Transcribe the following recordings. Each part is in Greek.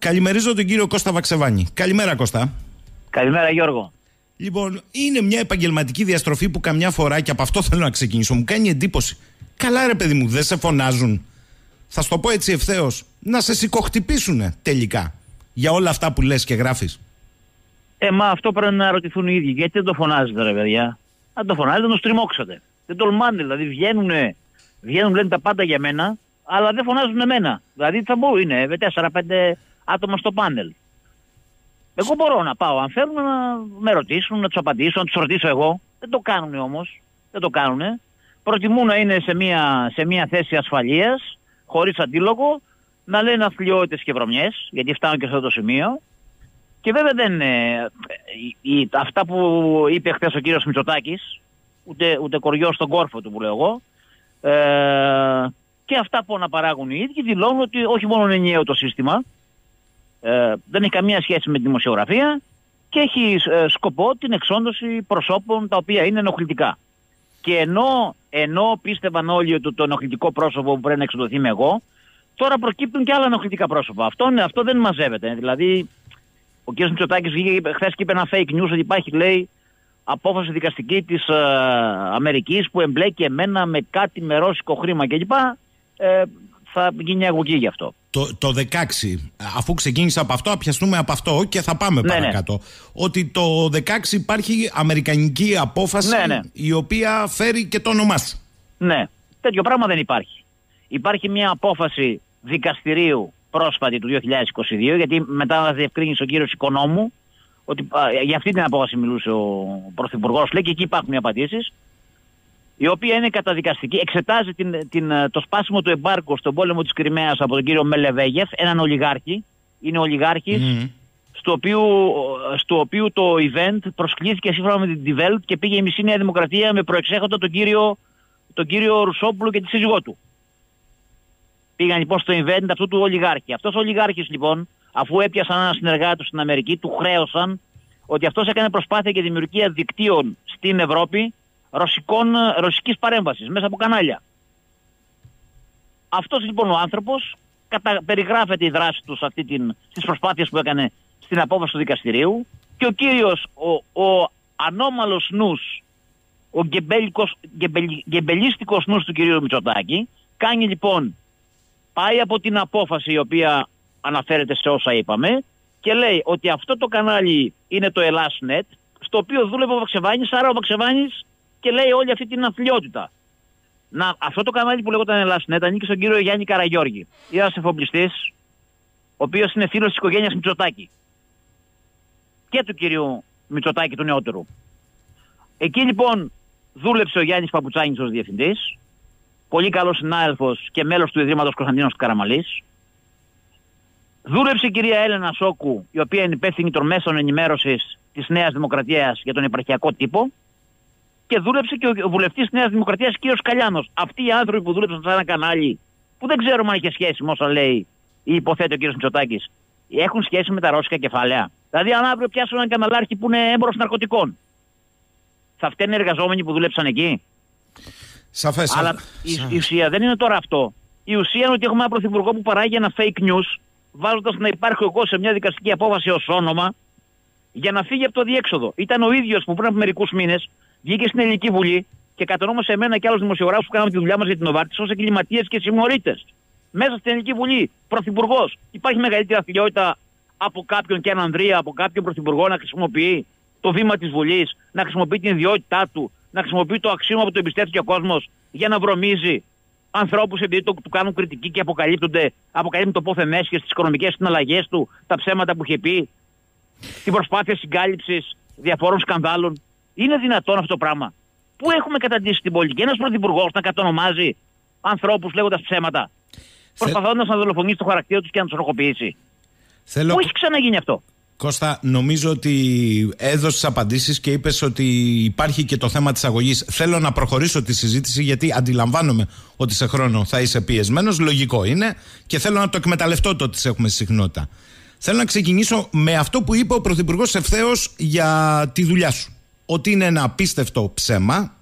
Καλημερίζω τον κύριο Κώστα Βαξεβάνη. Καλημέρα Κώστα. Καλημέρα Γιώργο. Λοιπόν, είναι μια επαγγελματική διαστροφή που καμιά φορά και από αυτό θέλω να ξεκινήσω. Μου κάνει εντύπωση. Καλά ρε παιδί μου, δεν σε φωνάζουν. Θα σου το πω έτσι ευθέως. Να σε σηκωχτυπήσουν τελικά για όλα αυτά που λες και γράφεις. Ε, μα αυτό πρέπει να ρωτηθούν οι ίδιοι. Γιατί δεν το φωνάζετε ρε παιδιά; Αν το φωνάζετε, να το στριμώξετε. Δεν τολμάνε, δηλαδή βγαίνουν, βγαίνουν λένε τα πάντα για μένα, αλλά δεν φωνάζουν εμένα. Δηλαδή θα μπορούν, είναι με 4-5 άτομα στο πάνελ. Εγώ μπορώ να πάω. Αν θέλουν να με ρωτήσουν, να τους απαντήσω, να τους ρωτήσω εγώ. Δεν το κάνουν όμως. Δεν το κάνουν. Προτιμούν να είναι σε μια, σε μια θέση ασφαλείας, χωρίς αντίλογο, να λένε αθλειότητες και βρωμιές, γιατί φτάνουν και σε αυτό το σημείο. Και βέβαια δεν είναι. Αυτά που είπε χθες ο κύριος Μητσοτάκης, ούτε, ούτε κοριό στον κόρφο του που λέω εγώ, ε, και αυτά που αναπαράγουν οι ίδιοι δηλώνουν ότι όχι μόνο είναι ενιαίο το σύστημα, ε, δεν έχει καμία σχέση με τη δημοσιογραφία και έχει ε, σκοπό την εξόντωση προσώπων τα οποία είναι ενοχλητικά. Και ενώ, ενώ πίστευαν όλοι ότι το ενοχλητικό πρόσωπο που πρέπει να εξοδοθεί με εγώ, τώρα προκύπτουν και άλλα ενοχλητικά πρόσωπα. Αυτό, αυτό δεν μαζεύεται. Δηλαδή, ο κ. Μητσοτάκης βγήκε χθες και είπε ένα fake news ότι υπάρχει, λέει, απόφαση δικαστική της ε, Αμερικής που εμπλέκει εμένα με κάτι με ρώσικο χρήμα κλπ. Ε, θα γίνει αγωγή γι' αυτό. Το, το 16, αφού ξεκίνησα από αυτό, πιαστούμε από αυτό και θα πάμε ναι, ναι. παρακάτω. Ότι το 16 υπάρχει αμερικανική απόφαση ναι, ναι. η οποία φέρει και το όνομά σου. Ναι, τέτοιο πράγμα δεν υπάρχει. Υπάρχει μια απόφαση δικαστηρίου πρόσφατη του 2022, γιατί μετά διευκρίνησε ο κύριος Οικονόμου ότι για αυτή την απόφαση μιλούσε ο Πρωθυπουργός, λέει και εκεί υπάρχουν οι απαντήσεις η οποία είναι καταδικαστική, εξετάζει την, την, το σπάσιμο του εμπάρκου στον πόλεμο της Κρυμαίας από τον κύριο Μελεβέγεφ, έναν ολιγάρχη, είναι ολιγάρχης, στο, οποίο, στο οποίο το event προσκλήθηκε σύμφωνα με την Die και πήγε η μισή Νέα Δημοκρατία με προεξέχοντα τον κύριο, τον κύριο Ρουσόπουλο και τη σύζυγό του. Πήγαν λοιπόν στο event αυτού του ολιγάρχη. Αυτός ο ολιγάρχης λοιπόν, αφού έπιασαν ένα συνεργάτη του στην Αμερική, του χρέωσαν ότι αυτός έκανε προσπάθεια και δημιουργία δικτύων στην Ευρώπη ρωσικών, ρωσικής παρέμβασης μέσα από κανάλια. Αυτός λοιπόν ο άνθρωπος κατα... περιγράφεται η δράση του αυτή την... στις προσπάθειες που έκανε στην απόφαση του δικαστηρίου και ο κύριος, ο, ο ανώμαλος νους, ο γκεμπελίστικος νους του κυρίου Μητσοτάκη κάνει λοιπόν, πάει από την απόφαση η οποία αναφέρεται σε όσα είπαμε και λέει ότι αυτό το κανάλι είναι το Ελλάσνετ στο οποίο δούλευε ο Βαξεβάνης, άρα ο Βαξεβάνης και λέει όλη αυτή την αθλειότητα. Να, αυτό το κανάλι που λέγονταν Ελλάσνετ ανήκει στον κύριο Γιάννη Καραγιώργη. Ένας εφοπλιστής, ο οποίος είναι φίλος της οικογένειας Μητσοτάκη. Και του κυρίου Μητσοτάκη του νεότερου. Εκεί λοιπόν δούλεψε ο Γιάννης Παπουτσάνη ως διευθυντής. Πολύ καλός συνάδελφος και μέλος του Ιδρύματος Κωνσταντίνος Καραμαλής. Δούλεψε η κυρία Έλενα Σόκου, η οποία είναι υπεύθυνη των μέσων ενημέρωσης της Νέας Δημοκρατίας για τον επαρχιακό τύπο και δούλεψε και ο βουλευτής της Νέας Δημοκρατίας, κ. Καλιάνος. Αυτοί οι άνθρωποι που δούλεψαν σε ένα κανάλι, που δεν ξέρουμε αν είχε σχέση με όσα λέει ή υποθέτει ο κ. Μητσοτάκης, έχουν σχέση με τα ρώσικα κεφάλαια. Δηλαδή, αν αύριο πιάσουν έναν καναλάρχη που είναι έμπορος ναρκωτικών, θα φταίνουν οι εργαζόμενοι που δούλεψαν εκεί. Σαφές. Αλλά η, η ουσία δεν είναι τώρα αυτό. Η ουσία είναι ότι έχουμε ένα πρωθυπουργό που παράγει ένα fake news, βάζοντας να υπάρχει εγώ σε μια δικαστική απόφαση ως όνομα, για να φύγει από το διέξοδο. Ήταν ο ίδιος που πριν από μερικούς μήνες βγήκε στην Ελληνική Βουλή και κατονόμασε εμένα και άλλους δημοσιογράφους που κάναμε τη δουλειά μας για την Νοβάρτη ως εγκληματίες και συμμορίτες. Μέσα στην Ελληνική Βουλή, πρωθυπουργός. Υπάρχει μεγαλύτερη αθλειότητα από κάποιον και έναν Ανδρία, από κάποιον πρωθυπουργό να χρησιμοποιεί το βήμα της Βουλής, να χρησιμοποιεί την ιδιότητά του, να χρησιμοποιεί το αξίωμα που του εμπιστεύτηκε ο κόσμος για να βρωμίζει ανθρώπους επειδή το, του κάνουν κριτική και αποκαλύπτονται, αποκαλύπτουν το πόθεν έσχες, τις οικονομικές συναλλαγές του, τα ψέματα που είχε πει, την προσπάθεια συγκάλυψης διαφόρων σκανδάλων. Είναι δυνατόν αυτό το πράγμα; Πού έχουμε καταντήσει την πολιτική; Ένας πρωθυπουργός να κατονομάζει ανθρώπους λέγοντας ψέματα. Θε... Προσπαθώντας να δολοφονήσει το χαρακτήρα τους και να τους ενοχοποιήσει. Θέλω... Πού έχει ξαναγίνει αυτό; Κώστα, νομίζω ότι έδωσες απαντήσεις και είπες ότι υπάρχει και το θέμα της αγωγής. Θέλω να προχωρήσω τη συζήτηση γιατί αντιλαμβάνομαι ότι σε χρόνο θα είσαι πιεσμένος. Λογικό είναι και θέλω να το εκμεταλλευτώ το ότι σε έχουμε συχνότητα. Θέλω να ξεκινήσω με αυτό που είπε ο Πρωθυπουργός ευθέως για τη δουλειά σου ότι είναι ένα απίστευτο ψέμα,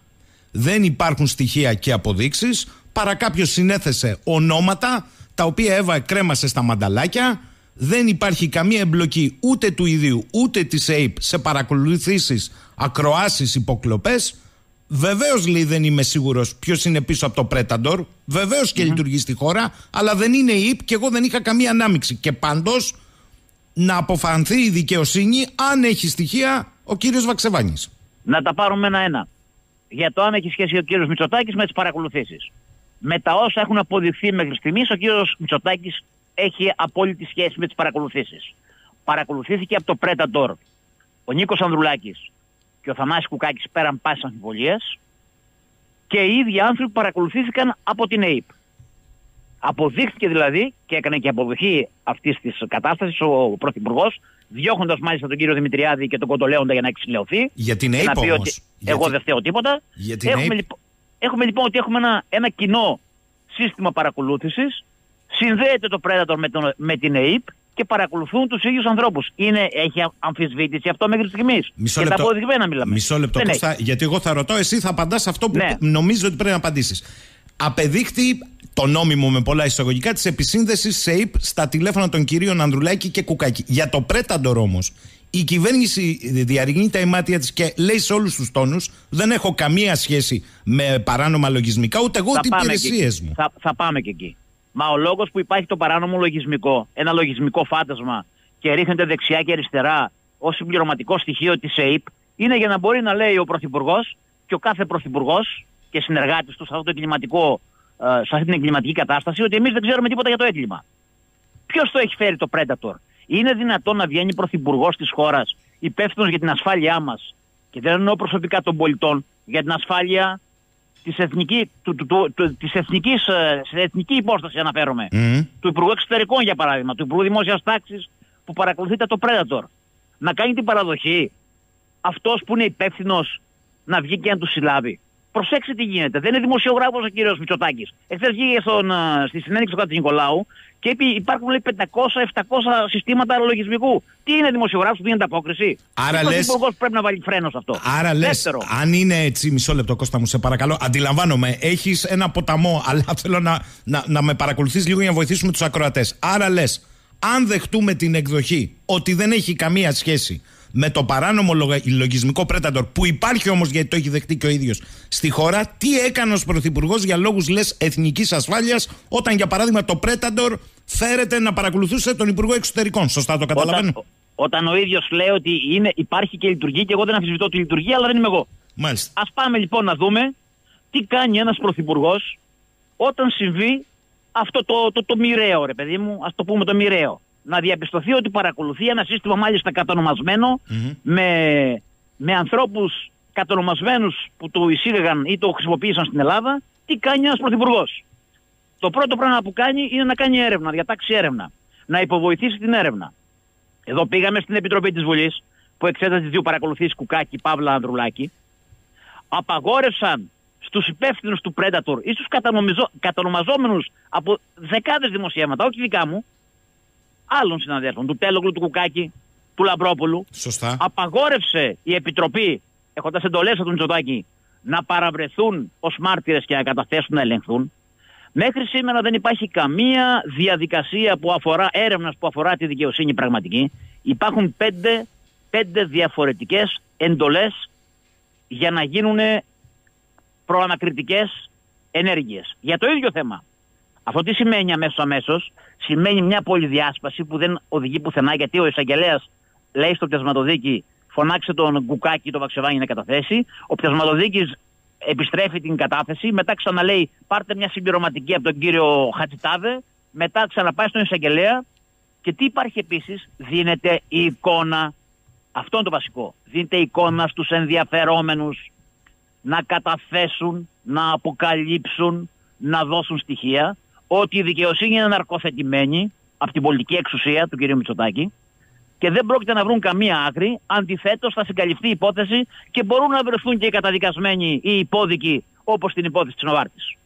δεν υπάρχουν στοιχεία και αποδείξεις, παρά κάποιος συνέθεσε ονόματα τα οποία Εύα κρέμασε στα μανταλάκια, δεν υπάρχει καμία εμπλοκή ούτε του ιδίου ούτε της ΑΕΠ σε παρακολουθήσεις, ακροάσεις, υποκλοπές Βεβαίως λέει δεν είμαι σίγουρος ποιος είναι πίσω από το Πρέταντορ. Βεβαίως και λειτουργεί στη χώρα, αλλά δεν είναι η ΙΠ και εγώ δεν είχα καμία ανάμειξη. Και πάντως να αποφανθεί η δικαιοσύνη αν έχει στοιχεία ο κύριος Βαξεβάνης. Να τα πάρουμε ένα-ένα. Για το αν έχει σχέση ο κύριος Μητσοτάκης με τις παρακολουθήσεις. Με τα όσα έχουν αποδειχθεί μέχρι στιγμής, ο κύριος Μητσοτάκης έχει απόλυτη σχέση με τις παρακολουθήσεις. Παρακολουθήθηκε από το Πρέταντορ ο Νίκος Ανδρουλάκης και ο Θανάσης Κουκάκης πέραν πάσης αμφιβολίας και οι ίδιοι άνθρωποι παρακολουθήθηκαν από την ΑΕΠ. Αποδείχθηκε δηλαδή και έκανε και αποδοχή αυτής της κατάστασης ο Πρωθυπουργός, διώχνοντας μάλιστα τον κύριο Δημητριάδη και τον Κοντολέοντα για να εξηλαιωθεί. Για την ΑΕΠ όμως. Εγώ δεν φταίω τίποτα. Για την έχουμε, λοιπόν, έχουμε λοιπόν ότι έχουμε ένα, ένα κοινό σύστημα παρακολούθησης. Συνδέεται το Predator με, τον, με την ΑΕΠ και παρακολουθούν τους ίδιους ανθρώπους. Έχει αμφισβήτηση αυτό μέχρι στιγμής. Μισό λεπτό. τα αποδειγμένα μιλάμε. Μισό λεπτό, Κώστα, γιατί εγώ θα ρωτώ, εσύ θα απαντάς αυτό που ναι. νομίζω ότι πρέπει να απαντήσεις. Απεδείχθη το νόμιμο με πολλά εισαγωγικά της επισύνδεσης ΣΕΙΠ στα τηλέφωνα των κυρίων Ανδρουλάκη και Κουκάκη. Για το Πρέταντορ όμως, η κυβέρνηση διαρριγνεί τα ημάτια της και λέει σε όλους τους τόνους: Δεν έχω καμία σχέση με παράνομα λογισμικά, ούτε εγώ ούτε οι υπηρεσίε μου. Θα, θα πάμε και εκεί. Μα ο λόγος που υπάρχει το παράνομο λογισμικό, ένα λογισμικό φάντασμα και ρίχνεται δεξιά και αριστερά ως συμπληρωματικό στοιχείο της ΑΕΠ, είναι για να μπορεί να λέει ο Πρωθυπουργός και ο κάθε Πρωθυπουργός και συνεργάτη τους σε, αυτό το εγκληματικό, ε, σε αυτή την εγκληματική κατάσταση ότι εμείς δεν ξέρουμε τίποτα για το έγκλημα. Ποιος το έχει φέρει το Predator; Είναι δυνατόν να βγαίνει πρωθυπουργός της χώρας υπεύθυνος για την ασφάλειά μας και δεν εννοώ προσωπικά των πολιτών, για την ασφάλεια της, εθνική, του, του, του, της εθνικής, ε, σε εθνική υπόσταση αναφέρομαι, του Υπουργού Εξωτερικών για παράδειγμα, του Υπουργού Δημόσιας Τάξης που παρακολουθείται το Predator, να κάνει την παραδοχή αυτός που είναι υπεύθυνος να βγει και να του συλλάβει. Προσέξτε τι γίνεται. Δεν είναι δημοσιογράφος ο κύριος Μητσοτάκης. Εχθές βγήκε στον, ε, στη συνέντευξη του Νικολάου και είπε υπάρχουν λέει 500-700 συστήματα λογισμικού. Τι είναι δημοσιογράφος που δίνει ανταπόκριση; Άρα λε. πρέπει να βάλει φρένος σε αυτό. Άρα λες. Αν είναι έτσι, μισό λεπτό, Κώστα μου, σε παρακαλώ. Αντιλαμβάνομαι, έχεις ένα ποταμό, αλλά θέλω να, να, να με παρακολουθείς λίγο για να βοηθήσουμε τους ακροατές. Άρα λες, αν δεχτούμε την εκδοχή ότι δεν έχει καμία σχέση με το παράνομο λογισμικό Predator που υπάρχει όμως γιατί το έχει δεχτεί και ο ίδιος στη χώρα, τι έκανε ως Πρωθυπουργός για λόγους λες εθνικής ασφάλειας όταν για παράδειγμα το Predator φέρεται να παρακολουθούσε τον Υπουργό Εξωτερικών. Σωστά το καταλαβαίνω. Όταν, όταν ο ίδιος λέει ότι είναι, υπάρχει και λειτουργεί και εγώ δεν αμφισβητώ τη λειτουργία, αλλά δεν είμαι εγώ. Μάλιστα. Α πάμε λοιπόν να δούμε τι κάνει ένας Πρωθυπουργός όταν συμβεί αυτό το, το, το, το μοιραίο, ρε παιδί μου, ας το πούμε το μοιραίο να διαπιστωθεί ότι παρακολουθεί ένα σύστημα μάλιστα με, με ανθρώπους κατονομασμένους που το εισήγαγαν ή το χρησιμοποίησαν στην Ελλάδα, τι κάνει ένας πρωθυπουργός. Το πρώτο πράγμα που κάνει είναι να κάνει έρευνα, να διατάξει έρευνα, να υποβοηθήσει την έρευνα. Εδώ πήγαμε στην Επιτροπή της Βουλής που εξέτασε τις δύο παρακολουθήσεις Κουκάκη, Παύλα, Ανδρουλάκη. Απαγόρευσαν στους υπεύθυνους του Predator ή στους κατονομαζόμενους από δεκάδες δημοσιεύματα, όχι δικά μου, άλλων συναδέλφων, του Τέλογλου, του Κουκάκη, του Λαμπρόπουλου. Σωστά. Απαγόρευσε η Επιτροπή, έχοντας εντολές από τον Μητσοτάκη, να παραβρεθούν ως μάρτυρες και να καταθέσουν να ελεγχθούν. Μέχρι σήμερα δεν υπάρχει καμία διαδικασία που αφορά έρευνας που αφορά τη δικαιοσύνη πραγματική. Υπάρχουν πέντε, πέντε διαφορετικές εντολές για να γίνουν προανακριτικές ενέργειες. Για το ίδιο θέμα. Αυτό τι σημαίνει αμέσως αμέσως, σημαίνει μια πολυδιάσπαση που δεν οδηγεί πουθενά γιατί ο εισαγγελέας λέει στο πιασματοδίκη φωνάξε τον Γκουκάκι το Βαξεβάνι να καταθέσει. Ο πιασματοδίκης επιστρέφει την κατάθεση, μετά ξαναλέει πάρτε μια συμπληρωματική από τον κύριο Χατσιτάδε, μετά ξαναπάει στον εισαγγελέα. Και τι υπάρχει επίσης, δίνεται η εικόνα, αυτό είναι το βασικό, δίνεται η εικόνα στους ενδιαφερόμενους να καταθέσουν, να αποκαλύψουν, να δώσουν στοιχεία ότι η δικαιοσύνη είναι ναρκοθετημένη από την πολιτική εξουσία του κ. Μητσοτάκη και δεν πρόκειται να βρουν καμία άκρη. Αντιθέτως, θα συγκαλυφθεί η υπόθεση και μπορούν να βρεθούν και οι καταδικασμένοι ή οι υπόδικοι όπως την υπόθεση της Νοβάρτης.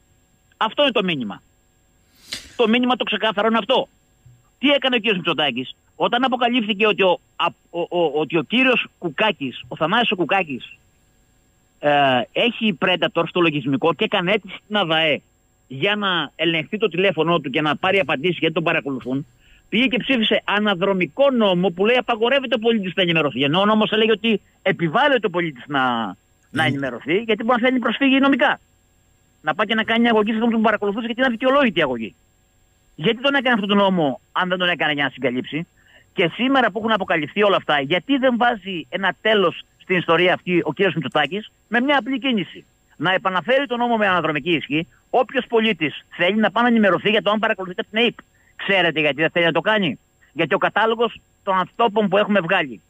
Αυτό είναι το μήνυμα. Το μήνυμα το ξεκάθαρο είναι αυτό. Τι έκανε ο κ. Μητσοτάκης, όταν αποκαλύφθηκε ότι ο, ο, ο, ότι ο κύριος Κουκάκης, ο Θανάσης ο Κουκάκης, ε, έχει πρέντατορ στο λογισμικό και έκανε αίτηση στην ΑΔΑΕ για να ελεγχθεί το τηλέφωνο του και να πάρει απαντήσεις γιατί τον παρακολουθούν, πήγε και ψήφισε αναδρομικό νόμο που λέει απαγορεύεται ο πολίτης να ενημερωθεί. Ενώ ο νόμος έλεγε ότι επιβάλλεται ο πολίτης να, να ενημερωθεί, γιατί μπορεί να θέλει προσφύγει νομικά. Να πάει και να κάνει αγωγή σε αυτόν που τον παρακολουθούσε, γιατί είναι αδικαιολόγητη η αγωγή. Γιατί τον έκανε αυτόν τον νόμο, αν δεν τον έκανε για να συγκαλύψει; Και σήμερα που έχουν αποκαλυφθεί όλα αυτά, γιατί δεν βάζει ένα τέλος στην ιστορία αυτή ο κ. Μητσοτάκης με μια απλή κίνηση; Να επαναφέρει τον νόμο με αναδρομική ισχύ. Όποιος πολίτης θέλει να πάει να ενημερωθεί για το αν παρακολουθείται από την ΑΕΠ. Ξέρετε γιατί δεν θέλει να το κάνει. Γιατί ο κατάλογος των ανθρώπων που έχουμε βγάλει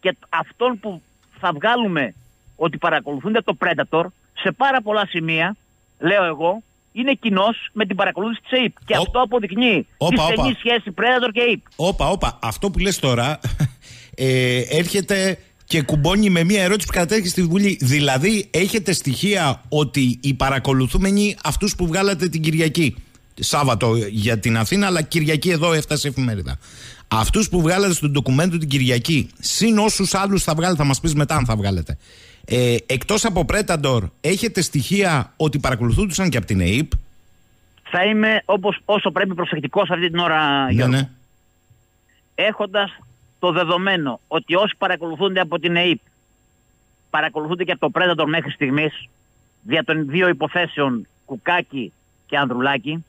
και αυτών που θα βγάλουμε ότι παρακολουθούνται το Predator σε πάρα πολλά σημεία, λέω εγώ, είναι κοινός με την παρακολούθηση της ΑΕΠ. Και αυτό αποδεικνύει όπα, τη στενή σχέση Predator και ΑΕΠ. Όπα, όπα. Αυτό που λες τώρα ε, έρχεται και κουμπώνει με μια ερώτηση που κατέρχεται στη Βουλή. Δηλαδή, έχετε στοιχεία ότι οι παρακολουθούμενοι αυτούς που βγάλατε την Κυριακή. Σάββατο για την Αθήνα, αλλά Κυριακή εδώ έφτασε η εφημερίδα. Αυτούς που βγάλατε στον ντοκουμέντο την Κυριακή, συν όσους άλλους θα βγάλετε, θα μας πεις μετά αν θα βγάλετε. Ε, Εκτός από Πρέταντορ, έχετε στοιχεία ότι παρακολουθούνταν και από την ΕΕΠ; Θα είμαι όπως, όσο πρέπει προσεκτικός αυτή την ώρα, ναι, ναι. Έχοντας το δεδομένο ότι όσοι παρακολουθούνται από την ΕΕΠ παρακολουθούνται και από το Predator μέχρι στιγμής, δια των δύο υποθέσεων Κουκάκη και Ανδρουλάκη,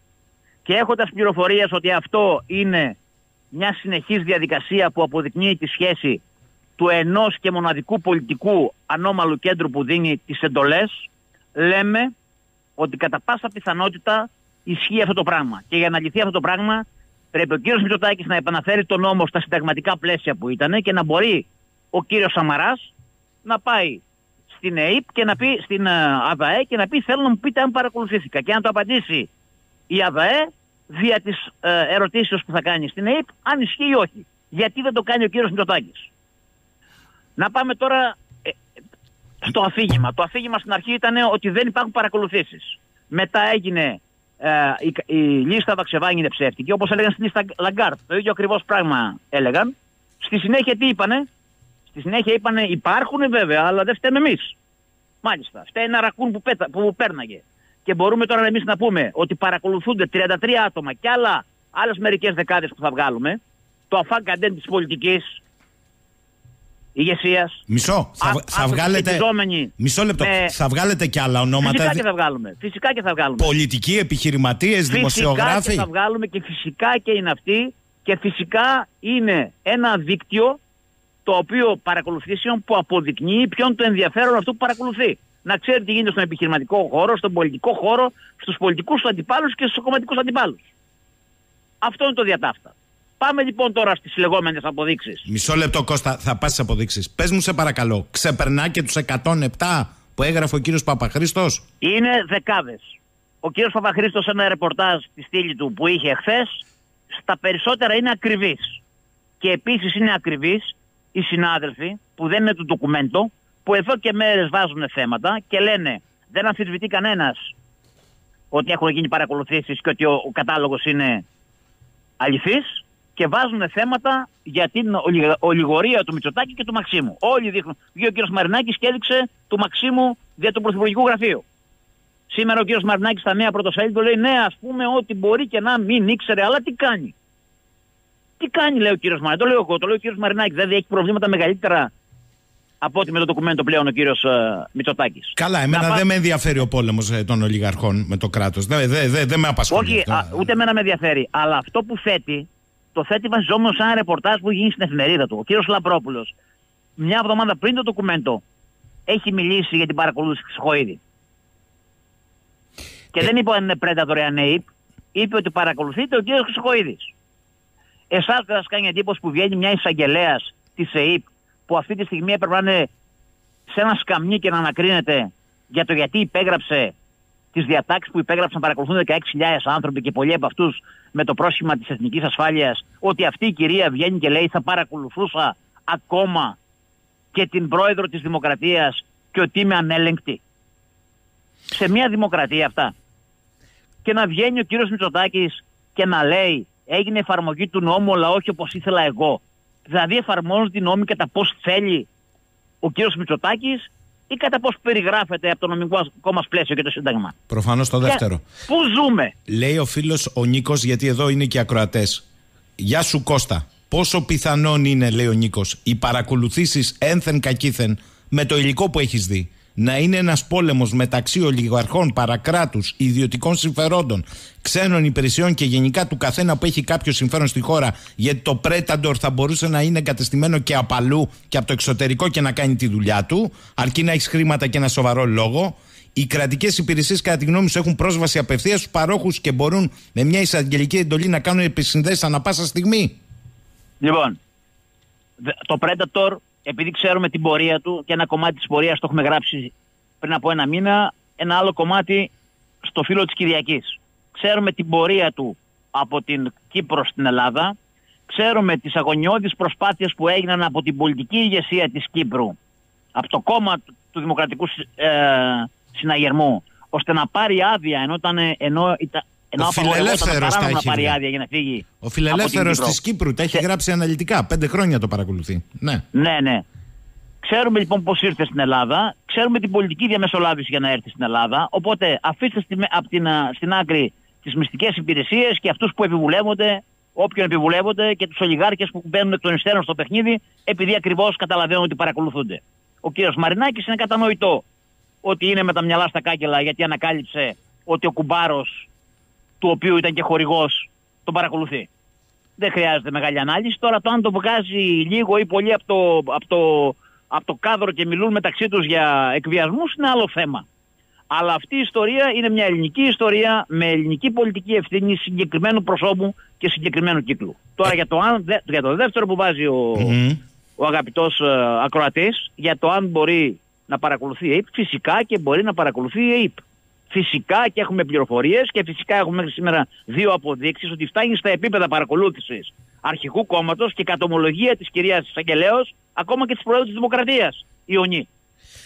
και έχοντας πληροφορίες ότι αυτό είναι μια συνεχής διαδικασία που αποδεικνύει τη σχέση του ενός και μοναδικού πολιτικού ανώμαλου κέντρου που δίνει τις εντολές, λέμε ότι κατά πάσα πιθανότητα ισχύει αυτό το πράγμα. Και για να λυθεί αυτό το πράγμα πρέπει ο κύριος Μητσοτάκης να επαναφέρει τον νόμο στα συνταγματικά πλαίσια που ήταν και να μπορεί ο κύριος Σαμαράς να πάει στην ΕΕΠ και να πει στην ε, ΑΔΑΕ και να πει θέλω να μου πείτε αν παρακολουθήθηκα. Και αν το απαντήσει η ΑΔΑΕ δια της ε, ερωτήσεως που θα κάνει στην ΕΕΠ αν ισχύει ή όχι. Γιατί δεν το κάνει ο κύριος Μητσοτάκης. Να πάμε τώρα ε, στο αφήγημα. Το αφήγημα στην αρχή ήταν ότι δεν υπάρχουν παρακολουθήσεις. Μετά έγινε ε, η, η λίστα Βαξεβάνη είναι ψεύτικη, όπως έλεγαν στην λίστα Λαγκάρντ. Το ίδιο ακριβώς πράγμα έλεγαν. Στη συνέχεια τι είπανε; Στη συνέχεια είπανε υπάρχουν βέβαια, αλλά δεν φταίμε εμείς. Μάλιστα. Φταίει ένα ρακούν που, πέτα, που πέρναγε. Και μπορούμε τώρα εμείς να πούμε ότι παρακολουθούνται 33 άτομα και άλλα, άλλες μερικές δεκάδες που θα βγάλουμε. Το αφάγκαντεν της πολιτικής ηγεσία. Μισό. Θα, θα βγάλετε. Μισό λεπτό. Θα βγάλετε και άλλα ονόματα. Φυσικά και θα βγάλουμε. Φυσικά και θα βγάλουμε. Πολιτικοί, επιχειρηματίες, δημοσιογράφοι. Φυσικά και θα βγάλουμε και φυσικά και είναι αυτοί. Και φυσικά είναι ένα δίκτυο το οποίο παρακολουθήσεων που αποδεικνύει ποιον το ενδιαφέρον αυτό που παρακολουθεί. Να ξέρει τι γίνεται στον επιχειρηματικό χώρο, στον πολιτικό χώρο, στους πολιτικούς του αντιπάλους και στους κομματικούς αντιπάλους. Αυτό είναι το διατάφτα. Πάμε λοιπόν τώρα στις λεγόμενες αποδείξεις. Μισό λεπτό, Κώστα, θα πας στις αποδείξεις. Πες μου, σε παρακαλώ, ξεπερνά και τους 107 που έγραφε ο κύριος Παπαχρήστος; Είναι δεκάδες. Ο κύριος Παπαχρήστος, σε ένα ρεπορτάζ στη στήλη του που είχε χθες, στα περισσότερα είναι ακριβής. Και επίσης είναι ακριβεί οι συνάδελφοι που δεν είναι του ντοκουμέντο, που εδώ και μέρες βάζουν θέματα και λένε δεν αμφισβητεί κανένας ότι έχουν γίνει παρακολουθήσεις και ότι ο, ο κατάλογος είναι αληθής και βάζουν θέματα για την ολιγορία του Μητσοτάκη και του Μαξίμου. Όλοι δείχνουν. Βγήκε ο κ. Μαρινάκης και έδειξε του Μαξίμου δια του Πρωθυπουργικού Γραφείου. Σήμερα ο κ. Μαρινάκης στα νέα πρωτοσέλιδο λέει ναι, ας πούμε ότι μπορεί και να μην ήξερε, αλλά τι κάνει. Τι κάνει, λέει ο κ. Μαρινάκης. Το λέω εγώ, το λέει ο κ. Μαρινάκης. Δηλαδή έχει προβλήματα μεγαλύτερα από ότι με το ντοκουμέντο πλέον ο κύριος uh, Μητσοτάκης. Καλά, εμένα δεν με ενδιαφέρει ο πόλεμος ε, των ολιγαρχών με το κράτος. Δεν δε, δε, δε με απασχολεί. Όχι, α, ούτε εμένα με ενδιαφέρει. Αλλά αυτό που θέτει το θέτει βασιζόμενος σε ένα ρεπορτάζ που γίνει στην εφημερίδα του. Ο κύριος Λαπρόπουλο, μια εβδομάδα πριν το ντοκουμέντο, έχει μιλήσει για την παρακολούθηση της Χοίδη. Και ε... δεν είπε αν είναι πρέτα δωρεάν ΑΕΠ, είπε ότι παρακολουθείται ο κύριος Χρυσοχοίδη. Εσά δεν σας κάνει εντύπωση που βγαίνει μια εισαγγελέας της ΕΕΠ που αυτή τη στιγμή έπρεπε να είναι σε ένα σκαμνί και να ανακρίνεται για το γιατί υπέγραψε τις διατάξεις που υπέγραψαν παρακολουθούν 16.000 άνθρωποι και πολλοί από αυτούς με το πρόσχημα της εθνικής ασφάλειας, ότι αυτή η κυρία βγαίνει και λέει θα παρακολουθούσα ακόμα και την πρόεδρο της Δημοκρατίας και ότι είμαι ανέλεγκτη. Σε μια δημοκρατία αυτά. Και να βγαίνει ο κύριος Μητσοτάκης και να λέει έγινε εφαρμογή του νόμου αλλά όχι όπως ήθελα εγώ. Δηλαδή εφαρμόζουν οι νόμοι κατά πώς θέλει ο κύριος Μητσοτάκης ή κατά πώς περιγράφεται από το νομικό μα πλαίσιο και το Σύνταγμα. Προφανώς το δεύτερο. Πού ζούμε; Λέει ο φίλος ο Νίκος, γιατί εδώ είναι και ακροατές. Γεια σου Κώστα. Πόσο πιθανόν είναι, λέει ο Νίκος, οι παρακολουθήσεις ένθεν κακήθεν με το υλικό που έχεις δει; Να είναι ένας πόλεμος μεταξύ ολιγαρχών, παρακράτους, ιδιωτικών συμφερόντων, ξένων υπηρεσιών και γενικά του καθένα που έχει κάποιο συμφέρον στη χώρα, γιατί το Predator θα μπορούσε να είναι εγκατεστημένο και απαλού και από το εξωτερικό και να κάνει τη δουλειά του, αρκεί να έχεις χρήματα και ένα σοβαρό λόγο. Οι κρατικές υπηρεσίες, κατά τη γνώμη σου, έχουν πρόσβαση απευθείας στους παρόχους και μπορούν με μια εισαγγελική εντολή να κάνουν επισυνδέσεις ανά πάσα στιγμή. Λοιπόν, το Predator επειδή ξέρουμε την πορεία του και ένα κομμάτι της πορείας το έχουμε γράψει πριν από ένα μήνα, ένα άλλο κομμάτι στο φύλλο της Κυριακής. Ξέρουμε την πορεία του από την Κύπρο στην Ελλάδα, ξέρουμε τις αγωνιώδεις προσπάθειες που έγιναν από την πολιτική ηγεσία της Κύπρου, από το κόμμα του Δημοκρατικού ε, Συναγερμού, ώστε να πάρει άδεια ενώ, ήταν, ενώ ενώ ο φιλελεύθερος τα έχει πάρει άδεια για να φύγει. Ο φιλελεύθερος της Κύπρου τα έχει γράψει αναλυτικά. Πέντε χρόνια το παρακολουθεί. Ναι, ναι. ναι. Ξέρουμε λοιπόν πώς ήρθε στην Ελλάδα. Ξέρουμε την πολιτική διαμεσολάβηση για να έρθει στην Ελλάδα. Οπότε αφήστε στη, από την, στην άκρη τις μυστικές υπηρεσίες και αυτούς που επιβουλεύονται, όποιον επιβουλεύονται και τους ολιγάρχες που μπαίνουν εκ των υστέρων στο παιχνίδι, επειδή ακριβώς καταλαβαίνουν ότι παρακολουθούνται. Ο κύριος Μαρινάκης είναι κατανοητό ότι είναι με τα μυαλά στα κάκελα γιατί ανακάλυψε ότι ο κουμπάρος του οποίου ήταν και χορηγός, τον παρακολουθεί. Δεν χρειάζεται μεγάλη ανάλυση. Τώρα το αν το βγάζει λίγο ή πολύ από το, από το, από το κάδρο και μιλούν μεταξύ τους για εκβιασμούς είναι άλλο θέμα. Αλλά αυτή η ιστορία είναι μια ελληνική ιστορία με ελληνική πολιτική ευθύνη συγκεκριμένου προσώπου και συγκεκριμένου κύκλου. Τώρα για το, αν, για το δεύτερο που βάζει ο, mm-hmm. ο αγαπητός ε, ακροατής, για το αν μπορεί να παρακολουθεί η ΑΕΠ, φυσικά και μπορεί να παρακολουθεί η ΑΕΠ. Φυσικά και έχουμε πληροφορίες και φυσικά έχουμε μέχρι σήμερα δύο αποδείξεις ότι φτάνει στα επίπεδα παρακολούθησης αρχικού κόμματος και κατομολογία της κυρίας Αγγελέο, ακόμα και της Προέδρου της Δημοκρατίας, Ιωνή.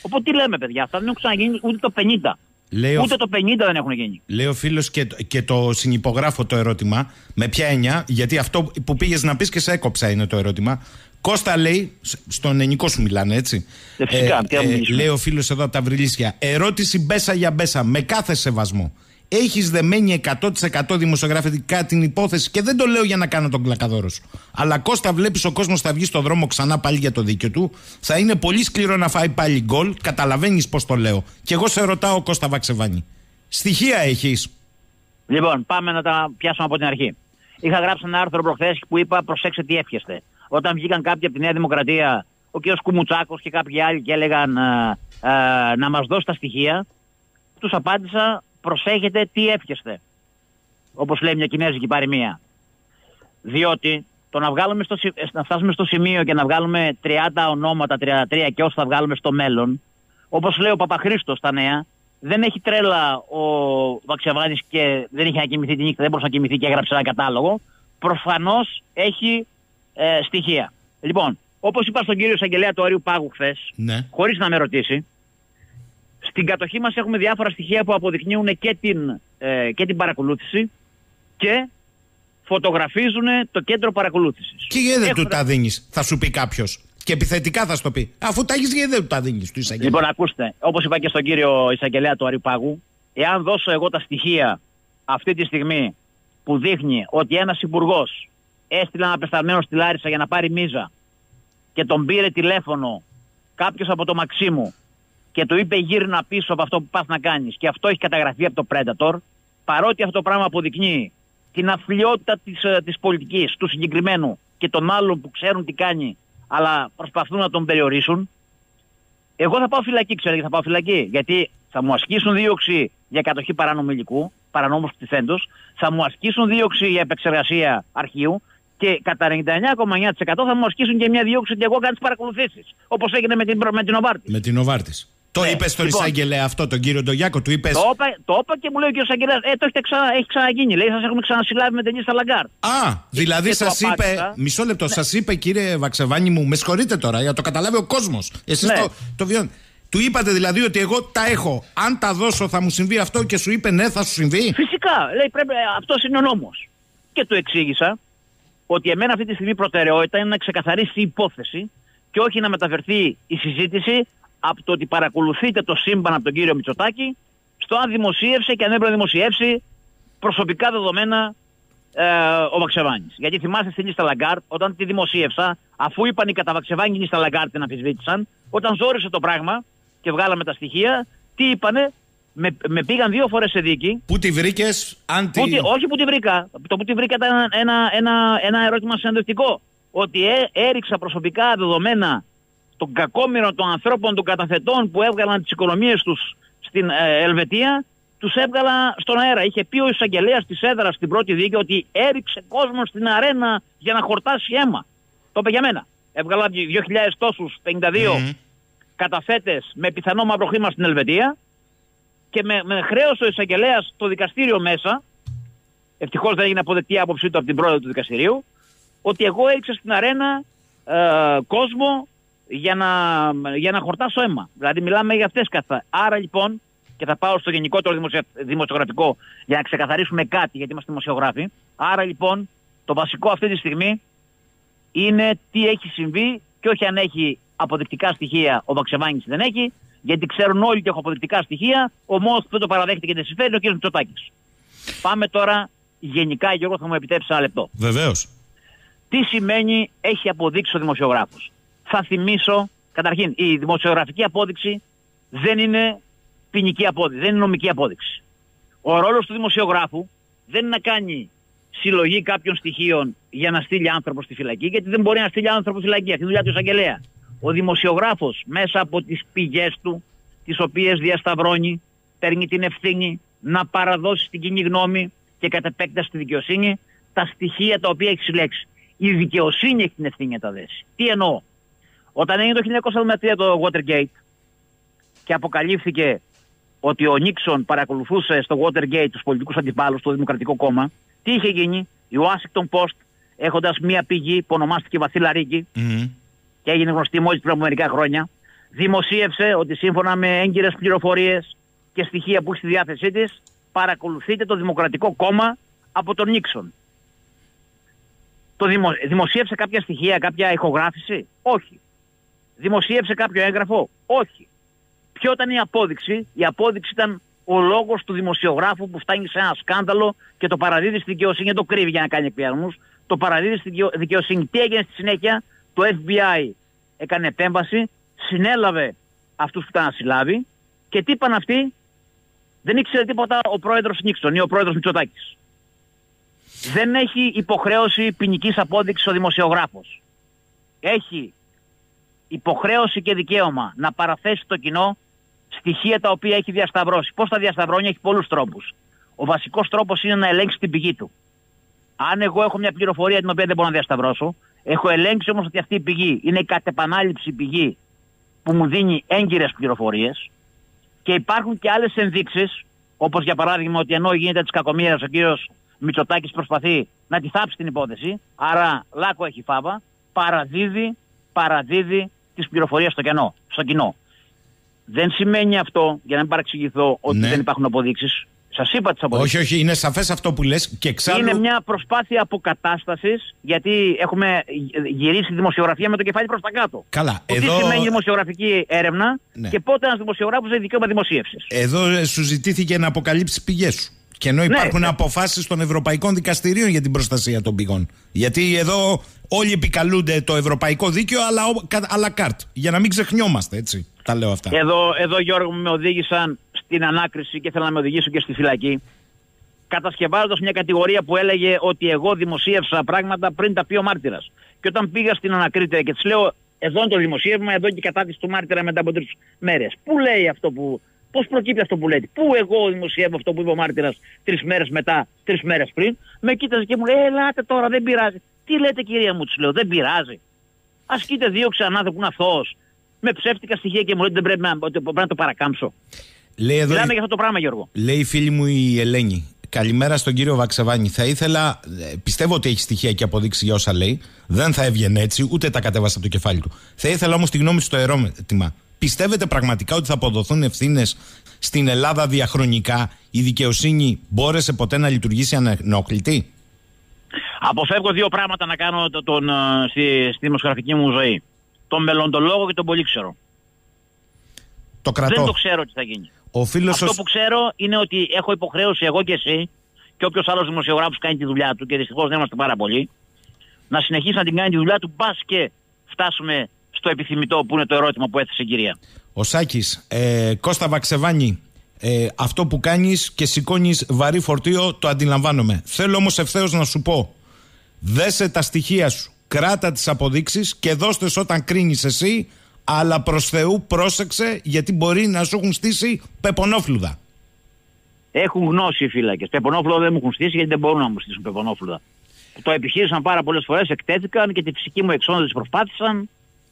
Οπότε τι λέμε, παιδιά, αυτά δεν έχουν ξαναγίνει ούτε το 50. Λέω, Ούτε το 50 δεν έχουν γίνει. Λέει ο φίλος και, και το συνυπογράφω το ερώτημα. Με ποια έννοια, γιατί αυτό που πήγες να πεις και σε έκοψα είναι το ερώτημα. Κώστα λέει, στον ελληνικό σου μιλάνε έτσι. Ε, φυσικά, ε, ε, λέει ο φίλος εδώ από τα Βρυλίσια. Ερώτηση μπέσα για μπέσα, με κάθε σεβασμό. Έχεις δεμένη 100% δημοσιογραφικά την υπόθεση και δεν το λέω για να κάνω τον κλακαδόρο σου. Αλλά Κώστα, βλέπεις ο κόσμος θα βγει στον δρόμο ξανά πάλι για το δίκιο του. Θα είναι πολύ σκληρό να φάει πάλι γκολ. Καταλαβαίνεις πώς το λέω. Και εγώ σε ρωτάω, Κώστα Βαξεβάνη. Στοιχεία έχεις; Λοιπόν, πάμε να τα πιάσουμε από την αρχή. Είχα γράψει ένα άρθρο προχθές που είπα: Προσέξτε τι εύχεστε όταν βγήκαν κάποιοι από τη Νέα Δημοκρατία, ο κ. Κουμουτσάκος και κάποιοι άλλοι και έλεγαν ε, ε, να μας δώσει τα στοιχεία, τους απάντησα προσέχετε τι εύχεστε. Όπως λέει μια κινέζικη παροιμία. Διότι το να, βγάλουμε στο, να φτάσουμε στο σημείο και να βγάλουμε 30 ονόματα, 33 και όσα θα βγάλουμε στο μέλλον, όπως λέει ο Παπαχρήστος στα νέα, δεν έχει τρέλα ο Βαξεβάνη και δεν είχε να κοιμηθεί τη νύχτα, δεν μπορούσε να κοιμηθεί και έγραψε ένα κατάλογο. Προφανώς έχει ε, στοιχεία. Λοιπόν, όπως είπα στον κύριο Εισαγγελέα του Αριού Πάγου χθες, ναι. χωρίς να με ρωτήσει, στην κατοχή μας έχουμε διάφορα στοιχεία που αποδεικνύουν και την, ε, και την παρακολούθηση και φωτογραφίζουν το κέντρο παρακολούθησης. Και γιατί δεν του τα δίνει, θα σου πει κάποιος. Και επιθετικά θα σου το πει. Αφού τα έχεις, γιατί δεν του τα δίνει του εισαγγελέα. Λοιπόν, ακούστε, όπως είπα και στον κύριο Εισαγγελέα του Πάγου, εάν δώσω εγώ τα στοιχεία αυτή τη στιγμή που δείχνει ότι ένας υπουργός έστειλε ένα απεσταλμένο στη Λάρισα για να πάρει μίζα και τον πήρε τηλέφωνο κάποιος από το Μαξίμου και του είπε γύρνα πίσω από αυτό που πας να κάνεις και αυτό έχει καταγραφεί από το Predator παρότι αυτό το πράγμα αποδεικνύει την αθλειότητα της, ε, της πολιτικής του συγκεκριμένου και των άλλων που ξέρουν τι κάνει αλλά προσπαθούν να τον περιορίσουν εγώ θα πάω φυλακή, ξέρετε γιατί θα πάω φυλακή; Γιατί θα μου ασκήσουν δίωξη για κατοχή παράνομου υλικού, παρανόμου θα μου ασκήσουν δίωξη για επεξεργασία αρχείου και κατά 99,9% θα μου ασκήσουν και μια δίωξη ότι εγώ κάνω τις παρακολουθήσεις. Όπως έγινε με την, με τη Νοβάρτις. Με τη Νοβάρτις. Το ναι, είπες στον λοιπόν, εισαγγελέα αυτό, τον κύριο Ντογιάκο, του είπε. Το, το είπα και μου λέει ο κύριος Εισαγγελέας, Ε, το έχετε ξανα, έχει ξαναγίνει. Λέει, σας έχουμε ξανασυλλάβει με τη λίστα Λαγκάρντ. Α, δηλαδή σας είπε. Μισό λεπτό, ναι. σας είπε κύριε Βαξεβάνη μου, με συγχωρείτε τώρα, για να το καταλάβει ο κόσμος. Εσείς ναι. το, το βιώνετε. Του είπατε δηλαδή ότι εγώ τα έχω. Αν τα δώσω θα μου συμβεί αυτό και σου είπε ναι, θα σου συμβεί. Φυσικά. Λέει πρέπει, αυτός είναι ο νόμος. Και του εξήγησα ότι εμένα αυτή τη στιγμή προτεραιότητα είναι να ξεκαθαρίσει η υπόθεση και όχι να μεταφερθεί η συζήτηση από το ότι παρακολουθείτε το σύμπαν από τον κύριο Μητσοτάκη στο αν δημοσίευσε και αν έπρεπε να δημοσιεύσει προσωπικά δεδομένα ε, ο Βαξεβάνης. Γιατί θυμάστε στη λίστα Λαγκάρντ, όταν τη δημοσίευσα, αφού είπαν οι κατά Βαξεβάνη λίστα Λαγκάρντ την αμφισβήτησαν, όταν ζόρισε το πράγμα και βγάλαμε τα στοιχεία, τι είπανε, με, με πήγαν δύο φορές σε δίκη. Πού τη βρήκες, αν τη... όχι που τη βρήκα. Το που τη βρήκα ήταν ένα, ένα, ένα, ένα ερώτημα συναντευτικό. Ότι ε, έριξα προσωπικά δεδομένα των κακόμοιρων των ανθρώπων, των καταθετών που έβγαλαν τις οικονομίες τους στην ε, Ελβετία, τους έβγαλα στον αέρα. Είχε πει ο εισαγγελέας της έδρας στην πρώτη δίκη ότι έριξε κόσμο στην αρένα για να χορτάσει αίμα. Το είπε για μένα. Έβγαλα 2.000 τόσους, 52 mm. καταθέτες με πιθανό μαύρο χρήμα στην Ελβετία και με, με χρέωσε ο εισαγγελέας το δικαστήριο μέσα. Ευτυχώς δεν έγινε αποδεκτή άποψή του από την πρόεδρο του δικαστηρίου. Ότι εγώ έριξα στην αρένα ε, κόσμο για να, για να χορτάσω αίμα. Δηλαδή μιλάμε για αυτές καθα. Άρα λοιπόν, και θα πάω στο γενικότερο δημοσιογραφικό για να ξεκαθαρίσουμε κάτι, γιατί είμαστε δημοσιογράφοι. Άρα λοιπόν, το βασικό αυτή τη στιγμή είναι τι έχει συμβεί και όχι αν έχει αποδεικτικά στοιχεία ο Βαξεβάνης δεν έχει, γιατί ξέρουν όλοι ότι έχω αποδεικτικά στοιχεία, ο μόνο που δεν το παραδέχεται και δεν συμφέρει είναι ο κ. Μητσοτάκης. Πάμε τώρα γενικά, Γιώργο, θα μου επιτρέψεις ένα λεπτό. Βεβαίως. Τι σημαίνει έχει αποδείξει ο δημοσιογράφος; Θα θυμίσω, καταρχήν, η δημοσιογραφική απόδειξη δεν είναι ποινική απόδειξη, δεν είναι νομική απόδειξη. Ο ρόλος του δημοσιογράφου δεν είναι να κάνει συλλογή κάποιων στοιχείων για να στείλει άνθρωπο στη φυλακή, γιατί δεν μπορεί να στείλει άνθρωπο στη φυλακή. Αυτή η δουλειά του εισαγγελέα. Ο δημοσιογράφος μέσα από τις πηγές του, τις οποίες διασταυρώνει, παίρνει την ευθύνη να παραδώσει στην κοινή γνώμη και κατ' επέκταση στη δικαιοσύνη τα στοιχεία τα οποία έχει συλλέξει. Η δικαιοσύνη έχει την ευθύνη να τα δέσει. Τι εννοώ; Όταν έγινε το 1973 το Watergate και αποκαλύφθηκε ότι ο Νίξον παρακολουθούσε στο Watergate τους πολιτικούς αντιπάλους του Δημοκρατικό Κόμμα, τι είχε γίνει, η Washington Post έχοντας μία πηγή που ονομάστηκε Βασίλα Ρίκη και έγινε γνωστή μόλις πριν από μερικά χρόνια, δημοσίευσε ότι σύμφωνα με έγκυρες πληροφορίες και στοιχεία που έχει στη διάθεσή της, παρακολουθείται το Δημοκρατικό Κόμμα από τον Νίξον. Το δημο... δημοσίευσε κάποια στοιχεία, κάποια ηχογράφηση; Όχι. Δημοσίευσε κάποιο έγγραφο; Όχι. Ποιο ήταν η απόδειξη; Η απόδειξη ήταν ο λόγος του δημοσιογράφου που φτάνει σε ένα σκάνδαλο και το παραδίδει στη δικαιοσύνη. Δεν το κρύβει για να κάνει εκπιασμού. Το παραδίδει στη δικαιοσύνη. Τι έγινε στη συνέχεια; Το FBI έκανε επέμβαση, συνέλαβε αυτούς που ήταν να συλλάβει και τι είπαν αυτοί; Δεν ήξερε τίποτα ο πρόεδρος Νίξτον ή ο πρόεδρος Μητσοτάκης. Δεν έχει υποχρέωση ποινικής απόδειξης ο δημοσιογράφος. Έχει υποχρέωση και δικαίωμα να παραθέσει στο κοινό στοιχεία τα οποία έχει διασταυρώσει. Πώς τα διασταυρώνει, έχει πολλούς τρόπους. Ο βασικός τρόπος είναι να ελέγξει την πηγή του. Αν εγώ έχω μια πληροφορία την οποία δεν μπορώ να διασταυρώσω, έχω ελέγξει όμως ότι αυτή η πηγή είναι η κατ' επανάληψη πηγή που μου δίνει έγκυρες πληροφορίες και υπάρχουν και άλλες ενδείξεις, όπως για παράδειγμα ότι ενώ γίνεται της κακομοίρας ο κύριος Μητσοτάκης προσπαθεί να τη θάψει την υπόθεση, άρα λάκκο έχει φάβα, παραδίδει, παραδίδει τη πληροφορία στο, κενό, στο κοινό. Δεν σημαίνει αυτό, για να μην παραξηγηθώ, ότι ναι. δεν υπάρχουν αποδείξεις. Σας είπα τι αποδείξει. Όχι, όχι, είναι σαφές αυτό που λες και εξάλλου. Είναι μια προσπάθεια αποκατάστασης, γιατί έχουμε γυρίσει τη δημοσιογραφία με το κεφάλι προς τα κάτω. Καλά. Εδώ... Τι σημαίνει δημοσιογραφική έρευνα ναι. και πότε ένας δημοσιογράφος έχει δικαίωμα δημοσίευσης. Εδώ σου ζητήθηκε να αποκαλύψεις πηγές σου. Και ενώ ναι, υπάρχουν ναι, αποφάσεις των Ευρωπαϊκών Δικαστηρίων για την προστασία των πηγών. Γιατί εδώ όλοι επικαλούνται το ευρωπαϊκό δίκαιο, αλλά αλλά καρτ. Για να μην ξεχνιόμαστε, έτσι. Τα λέω αυτά. Εδώ, εδώ Γιώργο, με οδήγησαν στην ανάκριση και ήθελα να με οδηγήσουν και στη φυλακή. Κατασκευάζοντας μια κατηγορία που έλεγε ότι εγώ δημοσίευσα πράγματα πριν τα πει ο μάρτυρας. Και όταν πήγα στην ανακρίτρια και της λέω, εδώ είναι το δημοσίευμα, εδώ και η κατάθεση του μάρτυρα μετά από τρεις μέρες. Πού λέει αυτό που Πώς προκύπτει αυτό που λέτε; Πού εγώ δημοσιεύω αυτό που είπε ο μάρτυρας τρεις μέρες μετά, τρεις μέρες πριν; Με κοίταζε και μου λέει: Ελάτε τώρα, δεν πειράζει. Τι λέτε, κυρία μου, της λέω: Δεν πειράζει. Ασκείτε δύο ξανά, που είναι αυτός. Με ψεύτικα στοιχεία και μου λέτε: Δεν πρέπει να, πρέπει να το παρακάμψω. Λέει εδώ, Μιλάμε για αυτό το πράγμα, Γιώργο. Λέει η φίλη μου η Ελένη. Καλημέρα στον κύριο Βαξεβάνη. Θα ήθελα, ε, πιστεύω ότι έχει στοιχεία και αποδείξει για όσα λέει. Δεν θα έβγαινε έτσι, ούτε τα κατέβασα από το κεφάλι του. Θα ήθελα όμως τη γνώμη του στο ερώτημα. Πιστεύετε πραγματικά ότι θα αποδοθούν ευθύνες στην Ελλάδα διαχρονικά, η δικαιοσύνη μπόρεσε ποτέ να λειτουργήσει ανενόχλητη; Αποφεύγω δύο πράγματα να κάνω τον, ε, στη, στη δημοσιογραφική μου ζωή. Τον μελλοντολόγο και τον πολύ ξέρω. Το κρατώ. Δεν το ξέρω τι θα γίνει. Ο φίλος Αυτό που ξέρω είναι ότι έχω υποχρέωση εγώ και εσύ και όποιος άλλος δημοσιογράφος κάνει τη δουλειά του, και δυστυχώς δεν είμαστε πάρα πολλοί, να συνεχίσει να την κάνει τη δουλειά του, μπας και φτάσουμε στο επιθυμητό που είναι το ερώτημα που έθεσε η κυρία. Ο Σάκης, ε, Κώστα Βαξεβάνη, ε, αυτό που κάνεις και σηκώνεις βαρύ φορτίο το αντιλαμβάνομαι. Θέλω όμως ευθέως να σου πω, δέσε τα στοιχεία σου, κράτα τις αποδείξεις και δώστε όταν κρίνεις εσύ, αλλά προς Θεού πρόσεξε γιατί μπορεί να σου έχουν στήσει πεπονόφλουδα. Έχουν γνώση οι φύλακες. Πεπονόφλουδα δεν μου έχουν στήσει γιατί δεν μπορούν να μου στήσουν πεπονόφλουδα. Το επιχείρησαν πάρα πολλές φορές, εκτέθηκαν και τη φυσική μου εξόντωση προσπάθησαν.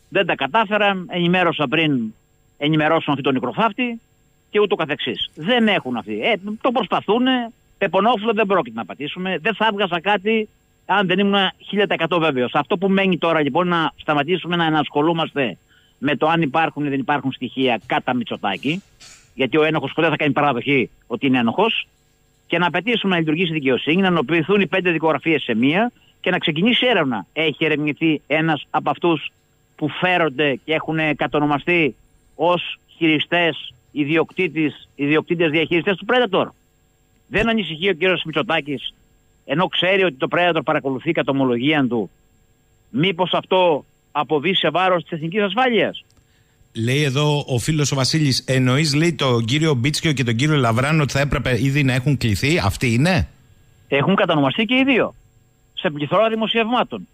Δεν τα κατάφεραν. Ενημέρωσα πριν ενημερώσουν αυτή τον νικροφάφτη και ούτω καθεξής. Δεν έχουν αυτοί. Ε, το προσπαθούν. Πεπονόφλο δεν πρόκειται να πατήσουμε. Δεν θα έβγαζα κάτι αν δεν ήμουν 1000% βέβαιος. Αυτό που μένει τώρα λοιπόν να σταματήσουμε να ασχολούμαστε με το αν υπάρχουν ή δεν υπάρχουν στοιχεία κατά Μητσοτάκη, γιατί ο ένοχος ποτέ θα κάνει παραδοχή ότι είναι ένοχος, και να απαιτήσουμε να λειτουργήσει η δικαιοσύνη, να ενοποιηθούν οι πέντε δικογραφίες σε μία και να ξεκινήσει έρευνα. Έχει ερευνηθεί ένας από αυτούς που φέρονται και έχουν κατονομαστεί ως χειριστές, ιδιοκτήτες διαχειριστέ του Predator. Δεν ανησυχεί ο κύριος Μητσοτάκης, ενώ ξέρει ότι το Predator παρακολουθεί κατά ομολογία του, μήπως αυτό αποβεί σε βάρος της εθνικής ασφάλειας. Λέει εδώ ο φίλος ο Βασίλης, εννοείς λέει τον κύριο Μπίτσκιο και τον κύριο Λαβράνο ότι θα έπρεπε ήδη να έχουν κληθεί. Αυτοί είναι; Έχουν κατανομαστεί και οι δύο. Σε πληθώρα δημοσιευμάτων.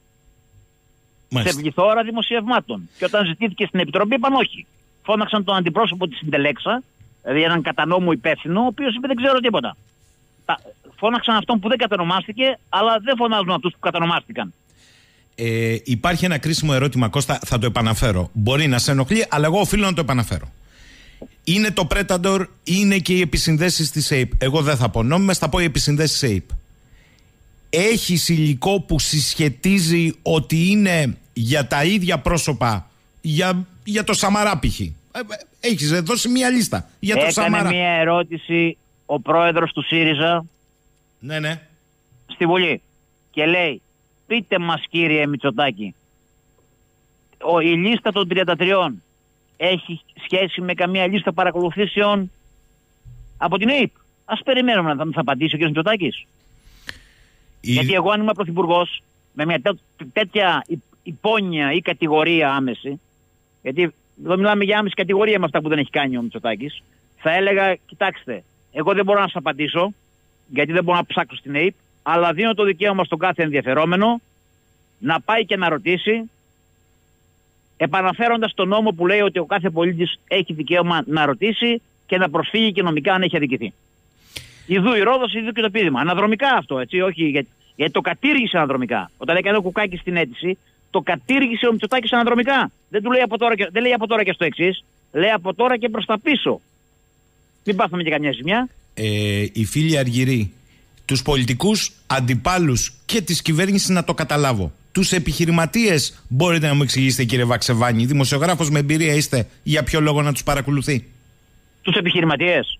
Μάλιστα. Σε πληθώρα δημοσιευμάτων. Και όταν ζητήθηκε στην Επιτροπή, είπαν όχι. Φώναξαν τον αντιπρόσωπο της Συντελέξα, δηλαδή έναν κατανόμου υπεύθυνο, ο οποίος είπε δεν ξέρω τίποτα. Φώναξαν αυτόν που δεν κατανομάστηκε, αλλά δεν φωνάζουν αυτούς που κατανομάστηκαν. Ε, υπάρχει ένα κρίσιμο ερώτημα, Κώστα, θα το επαναφέρω. Μπορεί να σε ενοχλεί, αλλά εγώ οφείλω να το επαναφέρω. Είναι το Predator, είναι και οι επισυνδέσεις της ΑΕΠ. Εγώ δεν θα πω νόμιμες, θα πω οι επισυνδέσεις ΑΕΠ. Έχει υλικό που συσχετίζει ότι είναι για τα ίδια πρόσωπα, για, για το Σαμαρά π.χ. Ε, έχεις δώσει μία λίστα για το Σαμαρά. Έκανε μία ερώτηση ο πρόεδρος του ΣΥΡΙΖΑ ναι, ναι. στη Βουλή και λέει Πείτε μας κύριε Μητσοτάκη, ο, η λίστα των 33 έχει σχέση με καμία λίστα παρακολουθήσεων από την ΑΕΠ. Ας περιμένουμε να θα απαντήσει ο κύριος Μητσοτάκης. Η... Γιατί εγώ αν είμαι πρωθυπουργός με μια τέτοια υπόνοια ή κατηγορία άμεση, γιατί εδώ μιλάμε για άμεση κατηγορία με αυτά που δεν έχει κάνει ο Μητσοτάκης, θα έλεγα, κοιτάξτε, εγώ δεν μπορώ να σας απαντήσω, γιατί δεν μπορώ να ψάξω στην ΑΕΠ, αλλά δίνω το δικαίωμα στον κάθε ενδιαφερόμενο να πάει και να ρωτήσει επαναφέροντας τον νόμο που λέει ότι ο κάθε πολίτης έχει δικαίωμα να ρωτήσει και να προσφύγει και νομικά αν έχει αδικηθεί. Ιδού η Ρόδος, ιδού και το πείδημα. Αναδρομικά αυτό, έτσι, όχι γιατί, γιατί το κατήργησε αναδρομικά. Όταν έκανε ο Κουκάκης στην αίτηση, το κατήργησε ο Μητσοτάκης αναδρομικά. Δεν του λέει από τώρα και, δεν λέει από τώρα και στο εξής, λέει από τώρα και προς τα πίσω. Μην πάθουμε και καμιά ζημιά. Ε, η φίλη Αργυρή τους πολιτικούς αντιπάλους και της κυβέρνησης να το καταλάβω. Τους επιχειρηματίες μπορείτε να μου εξηγήσετε κύριε Βαξεβάνη, δημοσιογράφος με εμπειρία είστε, για ποιο λόγο να τους παρακολουθεί; Τους επιχειρηματίες.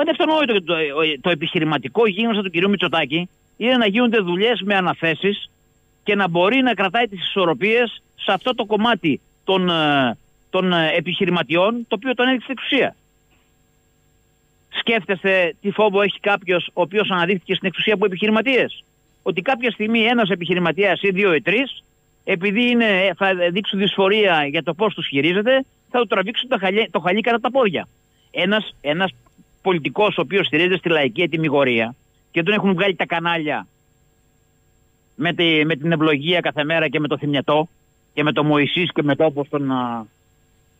Είναι αυτονόητο το, το, το επιχειρηματικό γίγνωστα του κυρίου Μητσοτάκη είναι να γίνονται δουλειές με αναθέσεις και να μπορεί να κρατάει τις ισορροπίες σε αυτό το κομμάτι των, ε, των ε, επιχειρηματιών το οποίο τον έδειξε στην εξουσία σκέφτεστε τι φόβο έχει κάποιος ο οποίος αναδείχθηκε στην εξουσία από επιχειρηματίες; Ότι κάποια στιγμή ένας επιχειρηματίας ή δύο ή τρεις, επειδή είναι, θα δείξουν δυσφορία για το πώς τους χειρίζεται, θα του τραβήξουν το χαλί, το χαλί κατά τα πόδια. Ένας ένας πολιτικός ο οποίος στηρίζεται στη λαϊκή ετοιμιγορία και τον έχουν βγάλει τα κανάλια με, τη, με την ευλογία κάθε μέρα και με το θυμιατό και με το Μωυσής και με το όπως τον,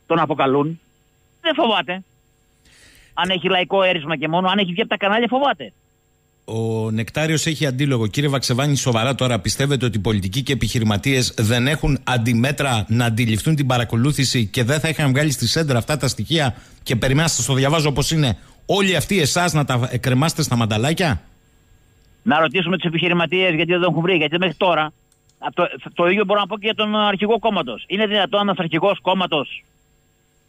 τον αποκαλούν, δεν φοβάται αν έχει λαϊκό έρισμα και μόνο, αν έχει βγει από τα κανάλια φοβάται. Ο Νεκτάριος έχει αντίλογο. Κύριε Βαξεβάνη, σοβαρά τώρα πιστεύετε ότι οι πολιτικοί και επιχειρηματίες δεν έχουν αντιμέτρα να αντιληφθούν την παρακολούθηση και δεν θα είχαν βγάλει στη σέντρα αυτά τα στοιχεία; Και περιμένετε, σας το διαβάζω όπως είναι, όλοι αυτοί εσάς να τα κρεμάσετε στα μανταλάκια; Να ρωτήσουμε τους επιχειρηματίες γιατί δεν έχουν βρει. Γιατί μέχρι τώρα το, το ίδιο μπορώ να πω και για τον αρχηγό κόμματος. Είναι δυνατόν ένας αρχηγός κόμματος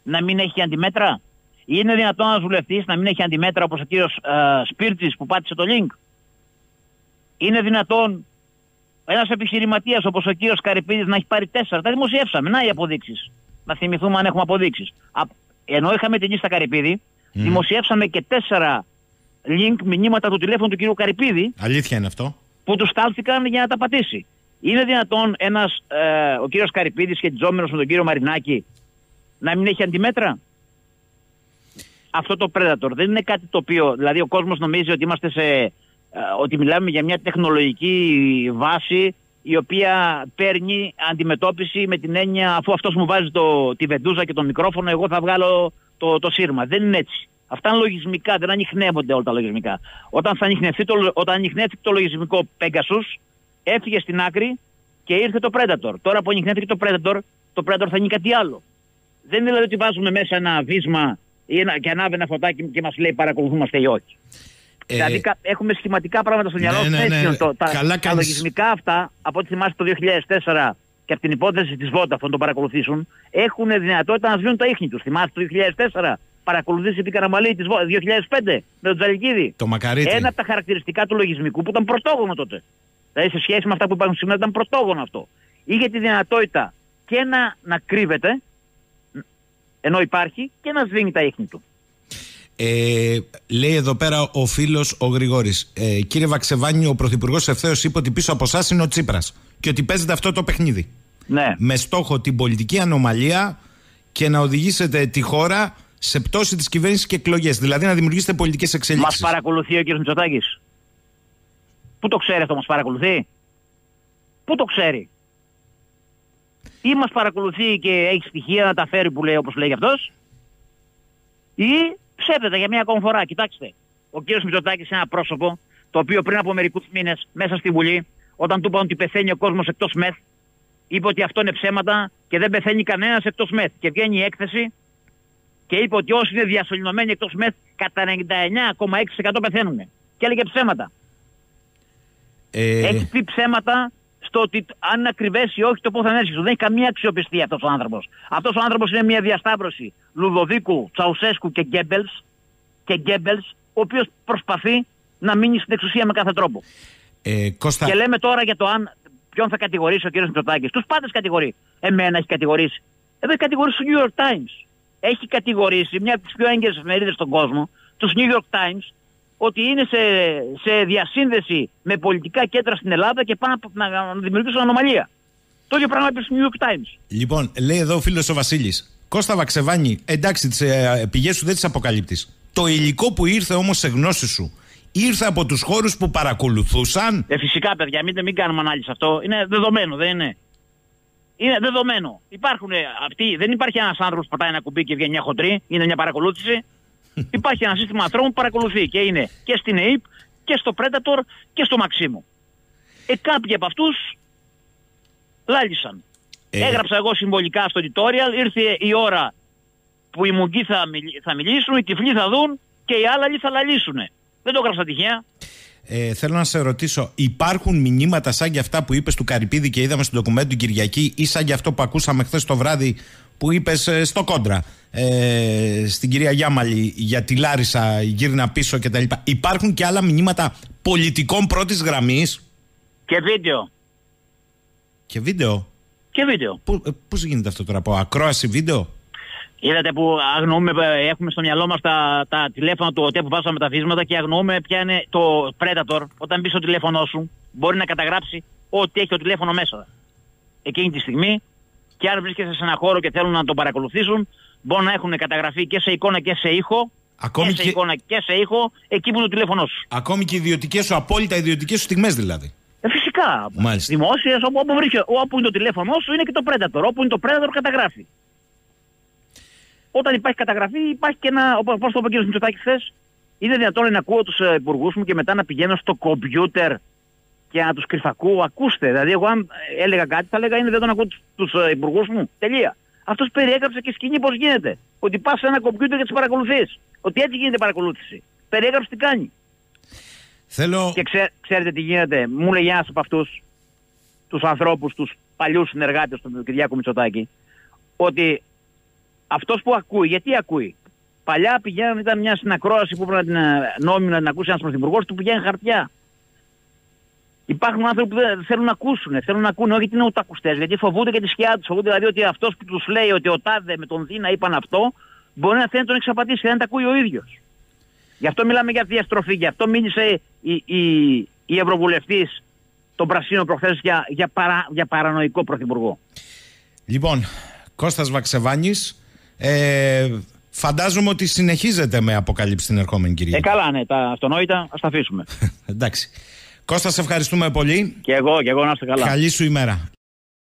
να μην έχει αντιμέτρα; Είναι δυνατόν ένας βουλευτής να μην έχει αντιμέτρα όπως ο κύριος ε, Σπίρτζης που πάτησε το link; Είναι δυνατόν ένας επιχειρηματίας όπως ο κύριος Καρυπίδης να έχει πάρει τέσσερα; Τα δημοσιεύσαμε. Να οι αποδείξεις. Να θυμηθούμε αν έχουμε αποδείξεις. Ενώ είχαμε την λίστα Καρυπίδη, δημοσιεύσαμε και τέσσερα link μηνύματα του τηλέφωνου του κ. Καρυπίδη. Αλήθεια είναι αυτό; Που τους στάλθηκαν για να τα πατήσει. Είναι δυνατόν ένας, ε, ο κύριος Καρυπίδης σχετιζόμενος με τον κύριο Μαρινάκη να μην έχει αντιμέτρα; Αυτό το Predator δεν είναι κάτι το οποίο, δηλαδή ο κόσμος νομίζει ότι είμαστε σε, ε, ότι μιλάμε για μια τεχνολογική βάση η οποία παίρνει αντιμετώπιση με την έννοια αφού αυτός μου βάζει το, τη βεντούζα και το μικρόφωνο εγώ θα βγάλω το, το σύρμα. Δεν είναι έτσι. Αυτά είναι λογισμικά, δεν ανοιχνεύονται όλα τα λογισμικά. Όταν, θα ανοιχνευτεί το, όταν ανοιχνεύτηκε το λογισμικό Pegasus, έφυγε στην άκρη και ήρθε το Predator. Τώρα που ανοιχνεύτηκε το Predator, το Predator θα είναι κάτι άλλο. Δεν είναι δηλαδή ότι βάζουμε μέσα ένα βίσμα ή ένα, και ανάβει ένα φωτάκι και μας λέει παρακολουθούμαστε ή όχι. Ε, δηλαδή έχουμε σχηματικά πράγματα στο μυαλό ναι, ναι, ναι. Το, τα, Καλά τα λογισμικά αυτά, από ό,τι θυμάστε το 2004 και από την υπόθεση της Vodafone τον παρακολουθήσουν, έχουν δυνατότητα να σβήνουν τα ίχνη τους. Θυμάστε το 2004 παρακολουθήσει την Καραμαλή της 2005 με τον Τζαλικίδη. Το μακαρίτσι. Ένα από τα χαρακτηριστικά του λογισμικού που ήταν πρωτόγωνο τότε. Δηλαδή σε σχέση με αυτά που υπάρχουν σήμερα ήταν πρωτόγωνο αυτό. Είχε τη δυνατότητα και να, να κρύβεται ενώ υπάρχει και να σβήνει τα ίχνη του. Ε, λέει εδώ πέρα ο φίλος ο Γρηγόρης. Ε, κύριε Βαξεβάνη, ο Πρωθυπουργός ευθέως είπε ότι πίσω από εσάς είναι ο Τσίπρας και ότι παίζετε αυτό το παιχνίδι. Ναι. Με στόχο την πολιτική ανομαλία και να οδηγήσετε τη χώρα σε πτώση της κυβέρνησης και εκλογές. Δηλαδή να δημιουργήσετε πολιτικές εξελίξεις. Μας παρακολουθεί ο κ. Μητσοτάκης. Πού το ξέρει αυτό, μας παρακολουθεί; Πού το ξέρει; Ή μας παρακολουθεί και έχει στοιχεία να τα φέρει που λέει όπως λέει αυτός, ή ψεύδεται για μια ακόμη φορά. Κοιτάξτε, ο κ. Μητσοτάκης είναι ένα πρόσωπο το οποίο πριν από μερικούς μήνες μέσα στη Βουλή, όταν του είπαν ότι πεθαίνει ο κόσμος εκτός μεθ, είπε ότι αυτό είναι ψέματα και δεν πεθαίνει κανένας εκτός μεθ. Και βγαίνει η έκθεση και είπε ότι όσοι είναι διασωληνωμένοι εκτός μεθ κατά 99,6% πεθαίνουν. Και έλεγε ψέματα. Ε... Έχει πει ψέματα στο ότι αν είναι ακριβές ή όχι το πού θα έρχεσαι. Δεν έχει καμία αξιοπιστία αυτός ο άνθρωπος. Αυτός ο άνθρωπος είναι μια διασταύρωση Λουδοδίκου, Τσαουσέσκου και Γκέμπελς, και Γκέμπελς, ο οποίος προσπαθεί να μείνει στην εξουσία με κάθε τρόπο. Ε, Κώστα... Και λέμε τώρα για το αν ποιον θα κατηγορήσει ο κ. Μητσοτάκης. Τους πάντες κατηγορεί. Εμένα έχει κατηγορήσει. Εδώ έχει κατηγορήσει το New York Times. Έχει κατηγορήσει μια από τις πιο έγκαιρες εφημερίδες στον κόσμο, τους New York Times, ότι είναι σε, σε διασύνδεση με πολιτικά κέντρα στην Ελλάδα και πάνε να, να δημιουργήσουν ανομαλία. Το ίδιο πράγμα είπε στο New York Times. Λοιπόν, λέει εδώ ο φίλος ο Βασίλης. Κώστα Βαξεβάνη, εντάξει, τις ε, πηγές σου δεν τις αποκαλύπτεις. Το υλικό που ήρθε όμως σε γνώση σου ήρθε από τους χώρους που παρακολουθούσαν. Ε, φυσικά, παιδιά, μην, μην κάνουμε ανάλυση αυτό. Είναι δεδομένο, δεν είναι. Είναι δεδομένο. Υπάρχουν αυτοί, δεν υπάρχει ένας άνθρωπος που πατάει ένα κουμπί και βγαίνει μια χοντρή, είναι μια παρακολούθηση. Υπάρχει ένα σύστημα ανθρώπων που παρακολουθεί και είναι και στην ΑΕΠ και στο Predator και στο Μαξίμου. Ε, κάποιοι από αυτούς λάλησαν. Ε... Έγραψα εγώ συμβολικά στο editorial, ήρθε η ώρα που οι μουγκοί θα, θα μιλήσουν, οι τυφλοί θα δουν και οι άλλοι θα λαλήσουν. Δεν το έγραψα τυχαία. Ε, θέλω να σε ρωτήσω, υπάρχουν μηνύματα σαν και αυτά που είπες του Καρυπίδη και είδαμε στο ντοκουμέντο την Κυριακή ή σαν και αυτό που ακούσαμε χθες το βράδυ που είπες ε, στο κόντρα ε, στην κυρία Γιάμαλη για τη Λάρισα, γύρνα πίσω κτλ. Υπάρχουν και άλλα μηνύματα πολιτικών πρώτης γραμμής; Και βίντεο. Και βίντεο; Και βίντεο. Πού, ε, πώς γίνεται αυτό τώρα, από ακρόαση βίντεο; Είδατε που αγνοούμε, ε, έχουμε στο μυαλό μας τα, τα τηλέφωνα του ΟΤΕ που βάζαμε τα βίσματα και αγνοούμε ποια είναι το Predator. Όταν μπει στο τηλέφωνό σου, μπορεί να καταγράψει ό,τι έχει το τηλέφωνο μέσα. Εκείνη τη στιγμή, και αν βρίσκεσαι σε ένα χώρο και θέλουν να τον παρακολουθήσουν, μπορούν να έχουν καταγραφεί και σε εικόνα και σε ήχο. Ακόμη και σε εικόνα και σε ήχο, εκεί που είναι το τηλέφωνό σου. Ακόμη και ιδιωτικές σου, απόλυτα ιδιωτικές σου στιγμές δηλαδή. Ε, φυσικά. Δημόσιες, όπου, όπου, όπου είναι το τηλέφωνό σου είναι και το Predator. Όπου είναι το Predator καταγράφει όταν υπάρχει καταγραφή, υπάρχει και ένα. Όπω το είπε ο κ. Μητσοτάκης χθες, είναι δυνατόν να ακούω τους ε, υπουργούς μου και μετά να πηγαίνω στο κομπιούτερ και να τους κρυφακούω. Ακούστε. Δηλαδή, εγώ αν έλεγα κάτι, θα έλεγα είναι δυνατόν να ακούω τους ε, υπουργούς μου. Τελεία. Αυτός περιέγραψε και σκηνή πώς γίνεται. Ότι πας σε ένα κομπιούτερ και του παρακολουθείς. Ότι έτσι γίνεται παρακολούθηση. Περιέγραψε τι κάνει. Θέλω... Και ξέ, ξέρετε τι γίνεται. Μου λέει ένας από αυτούς τους ανθρώπους, τους παλιούς συνεργάτες του Κυριάκου Μητσοτάκη, ότι αυτός που ακούει, γιατί ακούει; Παλιά πηγαίνουν, ήταν μια συνακρόαση που πρέπει να την νόμιμη να την ακούσει ένας πρωθυπουργός, του πηγαίνει χαρτιά. Υπάρχουν άνθρωποι που θέλουν να ακούσουν, θέλουν να ακούνε, όχι ότι είναι ουτακουστέ, γιατί φοβούνται και τη σκιά τους. Φοβούνται δηλαδή ότι αυτός που τους λέει ότι ο Τάδε με τον Δίνα είπαν αυτό, μπορεί να θέλει να τον εξαπατήσει, δεν τα ακούει ο ίδιος. Γι' αυτό μιλάμε για διαστροφή. Γι' αυτό μίλησε η, η, η Ευρωβουλευτής των Πρασίνων προχθές για, για, παρα, για παρανοϊκό πρωθυπουργό. Λοιπόν, Κώστας Βαξεβάνης, ε, φαντάζομαι ότι συνεχίζεται με αποκαλύψει την ερχόμενη κυρία. Ε, καλά, ναι, τα αυτονόητα, ας τα αφήσουμε. Εντάξει. Κώστα, σε ευχαριστούμε πολύ. Και εγώ, και εγώ να είστε καλά. Καλή σου ημέρα.